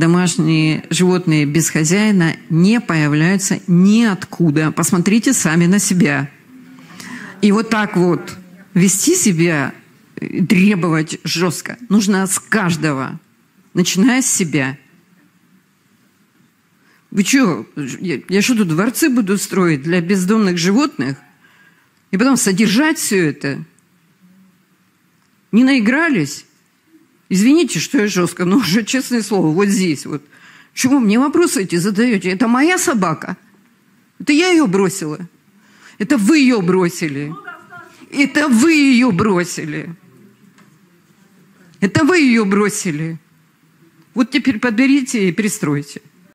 Домашние животные без хозяина не появляются ниоткуда. Посмотрите сами на себя. И вот так вот вести себя, требовать жестко нужно с каждого, начиная с себя. Вы что, я, я что тут дворцы буду строить для бездомных животных? И потом содержать все это? Не наигрались? Извините, что я жестко, но уже честное слово, вот здесь вот. Чего мне вопросы эти задаете? Это моя собака? Это я ее бросила? Это вы ее бросили? Это вы ее бросили? Это вы ее бросили? Вот теперь подберите и пристройте.